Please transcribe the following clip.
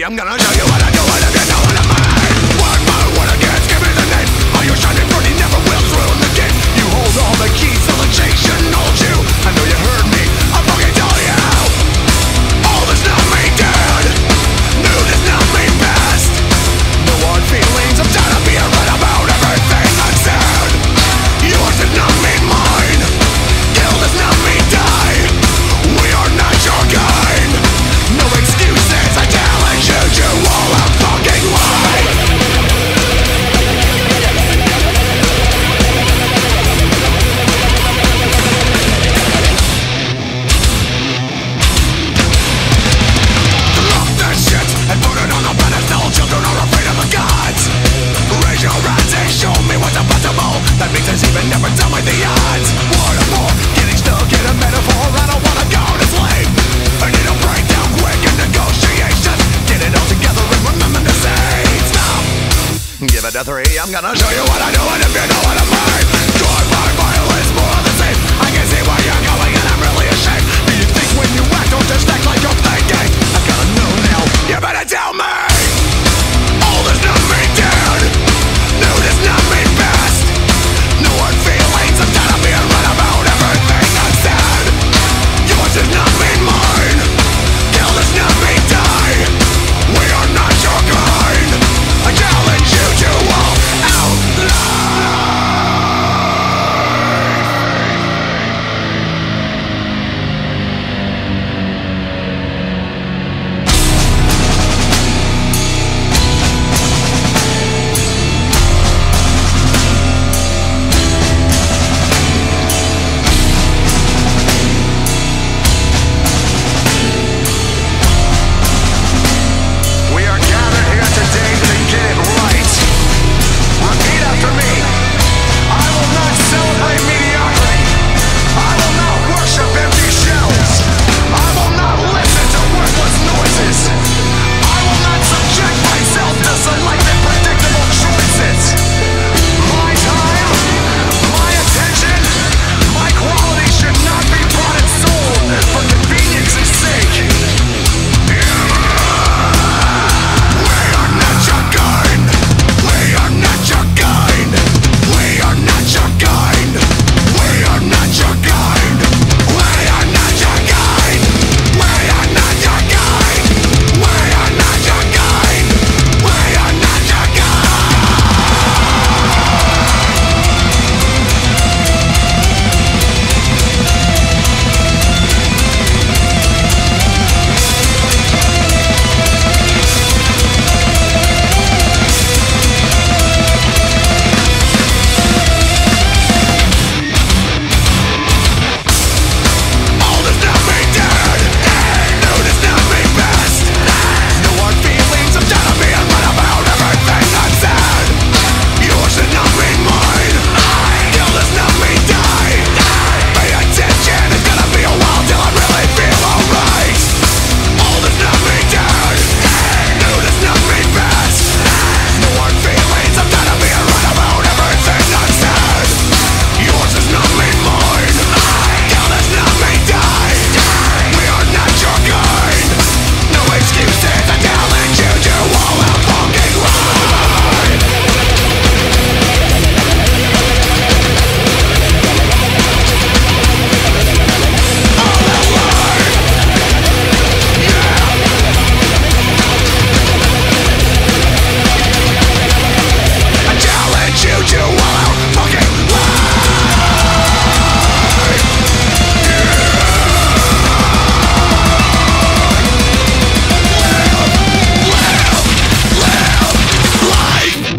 I'm gonna show you what I do. What I do. three. I'm gonna show you what I do, and if you know what I'm